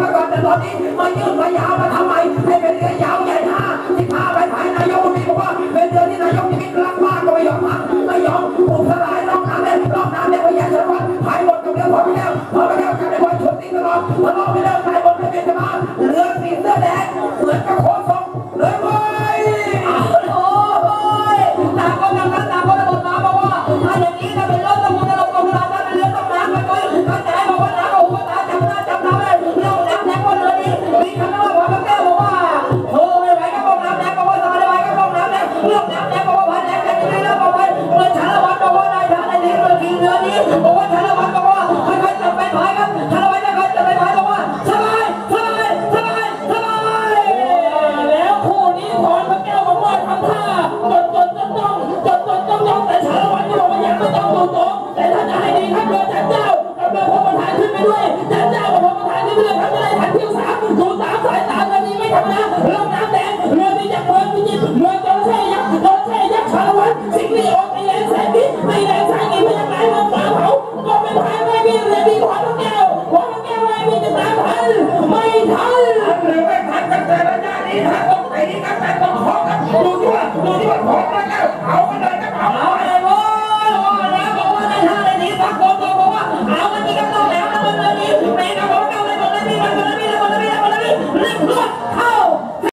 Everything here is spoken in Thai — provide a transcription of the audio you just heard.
พระกรจะตอนนี้มายืดมายาวมาทำไมให้เป็นเรือยาวใหญ่ห้า ด้วยจะเจ้ากับพระประธานที่เพื่อนทำอะไรทันเที่ยวสามศูนย์สามสายสามนาทีไม่ทำนะ จะมีขวานพระแก้วขวานพรแก้วอะไมีจะตามทันไม่ทันทัหรือไม่ทันกันแต่ละญาตินี้ทันต้องไปนี้กันแต่ต้องขอกันดูที่ว่าดูที่ว่าของพระแก้วเอากันเลยกันเอา